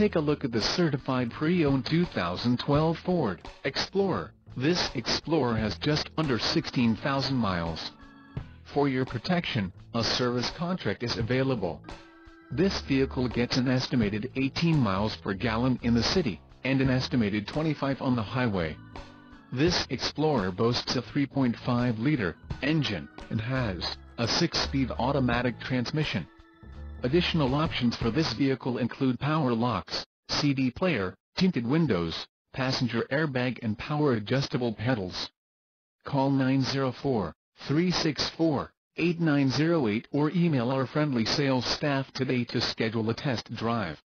take a look at the certified pre-owned 2012 Ford Explorer. This Explorer has just under 16,000 miles. For your protection, a service contract is available. This vehicle gets an estimated 18 miles per gallon in the city, and an estimated 25 on the highway. This Explorer boasts a 3.5-liter engine, and has a 6-speed automatic transmission. Additional options for this vehicle include power locks, CD player, tinted windows, passenger airbag and power adjustable pedals. Call 904-364-8908 or email our friendly sales staff today to schedule a test drive.